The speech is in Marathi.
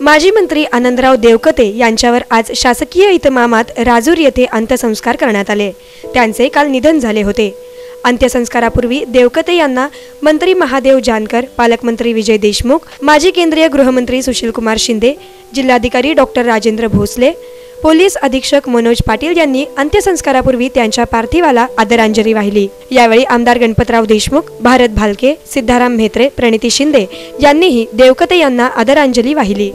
माजी मंत्री आनंदराव देवकते यांच्यावर आज शासकीय इतमामात राजूर येथे अंत्यसंस्कार करण्यात आले. त्यांचे काल निधन झाले होते. अंत्यसंस्कारापूर्वी देवकते यांना मंत्री महादेव जानकर पालकमंत्री विजय देशमुख माजी केंद्रीय गृहमंत्री सुशीलकुमार शिंदे जिल्हाधिकारी डॉक्टर राजेंद्र भोसले पोलीस अधीक्षक मनोज पाटील यांनी अंत्यसंस्कारापूर्वी त्यांच्या पार्थिवाला आदरांजली वाहिली. यावेळी आमदार गणपतराव देशमुख भारत भालके सिद्धाराम म्हेत्रे प्रणिती शिंदे यांनीही देवकते यांना आदरांजली वाहिली.